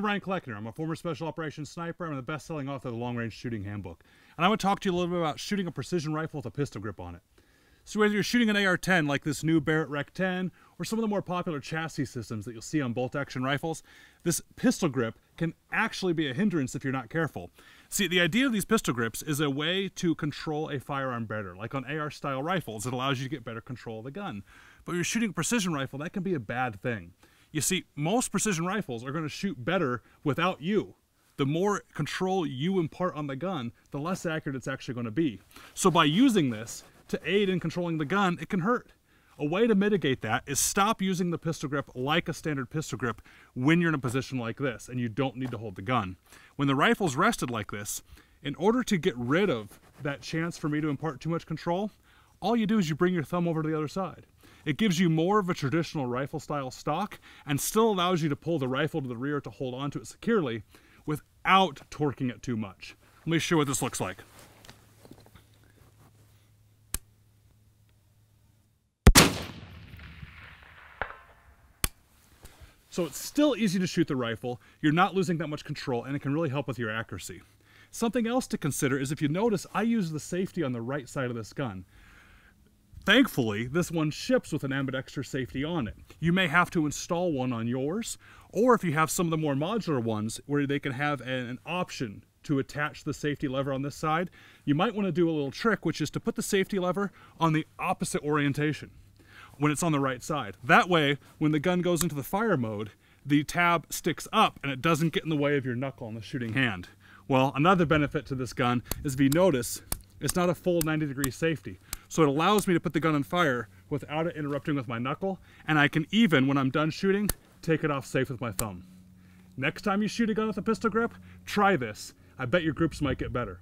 I'm Ryan Cleckner. I'm a former Special Operations Sniper. I'm the best-selling author of the Long Range Shooting Handbook. And I want to talk to you a little bit about shooting a precision rifle with a pistol grip on it. So whether you're shooting an AR-10 like this new Barrett Rec 10 or some of the more popular chassis systems that you'll see on bolt-action rifles, this pistol grip can actually be a hindrance if you're not careful. See, the idea of these pistol grips is a way to control a firearm better. Like on AR-style rifles, it allows you to get better control of the gun. But when you're shooting a precision rifle, that can be a bad thing. You see, most precision rifles are going to shoot better without you. The more control you impart on the gun, the less accurate it's actually going to be. So by using this to aid in controlling the gun, it can hurt. A way to mitigate that is stop using the pistol grip like a standard pistol grip when you're in a position like this and you don't need to hold the gun. When the rifle's rested like this, in order to get rid of that chance for me to impart too much control, all you do is you bring your thumb over to the other side. It gives you more of a traditional rifle style stock and still allows you to pull the rifle to the rear to hold onto it securely without torquing it too much. Let me show you what this looks like. So it's still easy to shoot the rifle, you're not losing that much control, and it can really help with your accuracy. Something else to consider is if you notice, I use the safety on the right side of this gun. Thankfully, this one ships with an ambidextrous safety on it. You may have to install one on yours, or if you have some of the more modular ones where they can have an, option to attach the safety lever on this side, you might want to do a little trick, which is to put the safety lever on the opposite orientation when it's on the right side. That way, when the gun goes into the fire mode, the tab sticks up and it doesn't get in the way of your knuckle on the shooting hand. Well, another benefit to this gun is if you notice, it's not a full 90 degree safety. So it allows me to put the gun on fire without it interrupting with my knuckle, and I can even, when I'm done shooting, take it off safe with my thumb. Next time you shoot a gun with a pistol grip, try this. I bet your grips might get better.